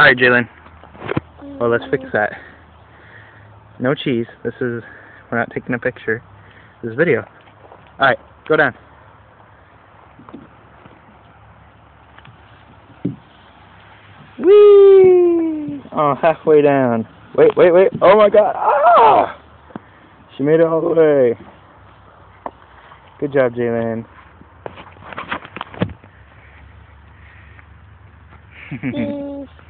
Alright, Jalen. Well, let's fix that. No cheese. This is, we're not taking a picture. This video. Alright, go down. Whee! Oh, halfway down. Wait, wait, wait. Oh my god. Ah! She made it all the way. Good job, Jalen.